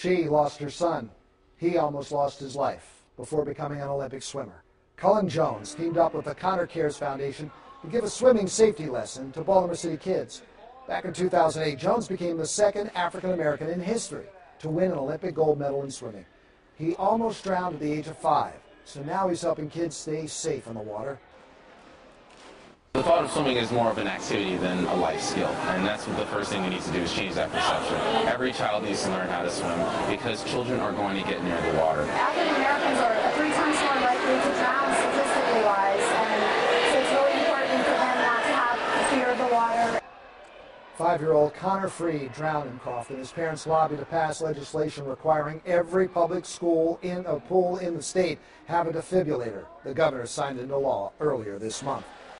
She lost her son. He almost lost his life before becoming an Olympic swimmer. Cullen Jones teamed up with the Connor Cares Foundation to give a swimming safety lesson to Baltimore City kids. Back in 2008, Jones became the second African American in history to win an Olympic gold medal in swimming. He almost drowned at the age of five, so now he's helping kids stay safe in the water. The thought of swimming is more of an activity than a life skill, and that's what the first thing we need to do is change that perception. Every child needs to learn how to swim because children are going to get near the water. African Americans are three times more likely to drown statistically wise, and so it's really important for them not to have fear of the water. Five-year-old Connor Freed drowned in Crofton. His parents lobbied to pass legislation requiring every public school in a pool in the state have a defibrillator. The governor signed into law earlier this month.